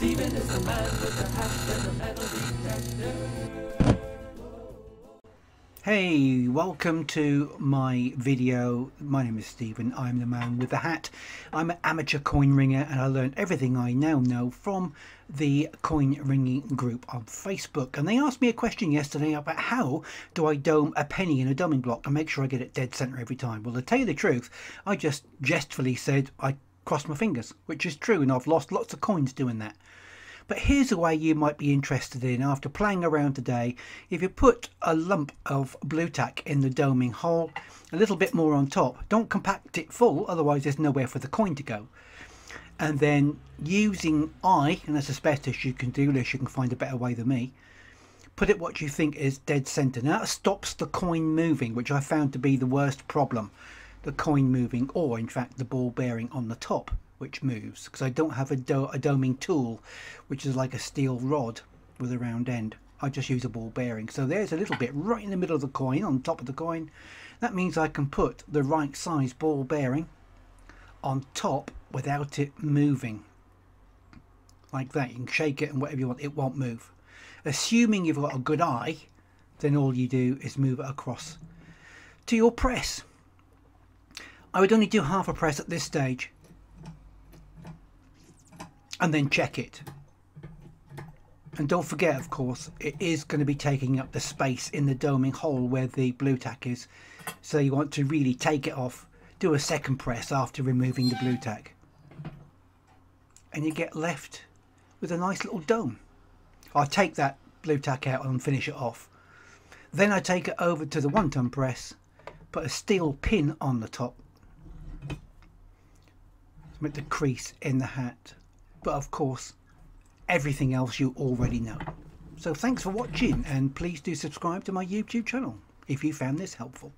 Stephen is the man with the hat and the metal detector. Hey, welcome to my video. My name is Stephen. I'm the man with the hat. I'm an amateur coin ringer and I learned everything I now know from the coin ringing group on Facebook. And they asked me a question yesterday about how do I dome a penny in a doming block and make sure I get it dead center every time. Well, to tell you the truth, I just jestfully said I crossed my fingers, which is true, and I've lost lots of coins doing that. But here's a way you might be interested in after playing around today. If you put a lump of Blu Tack in the doming hole, a little bit more on top, don't compact it full, otherwise there's nowhere for the coin to go. And then using eye, and that's as best as you can do, unless you can find a better way than me, put it what you think is dead center. Now that stops the coin moving, which I found to be the worst problem. The coin moving, or in fact the ball bearing on the top which moves because I don't have a, do a doming tool which is like a steel rod with a round end. I just use a ball bearing. So there's a little bit right in the middle of the coin, on top of the coin. That means I can put the right size ball bearing on top without it moving. Like that. You can shake it and whatever you want, it won't move. Assuming you've got a good eye, then all you do is move it across to your press. I would only do half a press at this stage and then check it. And don't forget, of course, it is going to be taking up the space in the doming hole where the Blu Tack is. So you want to really take it off, do a second press after removing the Blu Tack. And you get left with a nice little dome. I take that Blu Tack out and finish it off. Then I take it over to the one ton press, put a steel pin on the top, make the crease in the hat but of course everything else you already know. So thanks for watching and please do subscribe to my YouTube channel if you found this helpful.